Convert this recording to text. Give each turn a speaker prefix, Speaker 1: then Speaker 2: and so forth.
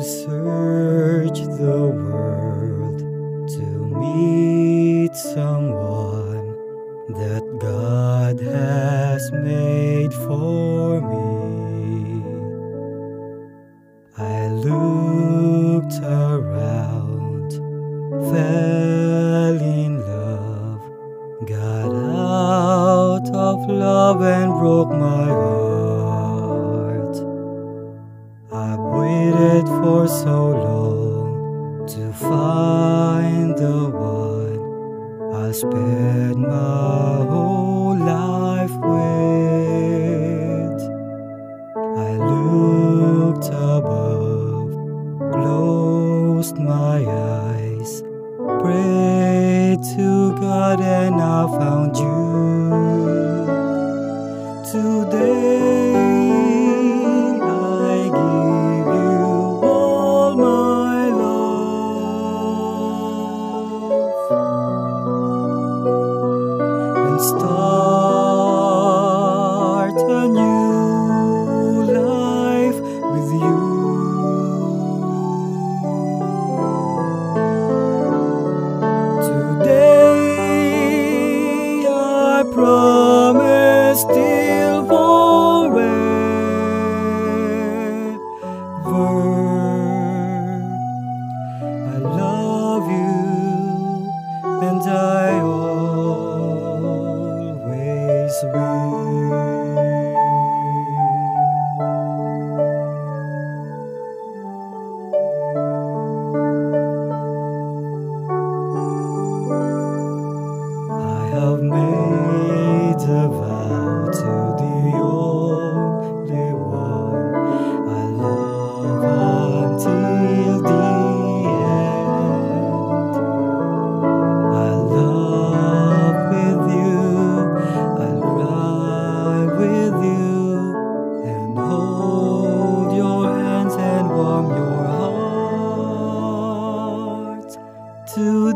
Speaker 1: have searched the world to meet someone that God has made for me. I looked around, fell in love, got out of love and broke my heart. For so long to find the one I spent my whole life with. I looked above, closed my eyes, prayed to God, and I found you. Start a new life with you. Today I promise till forever. I love you and I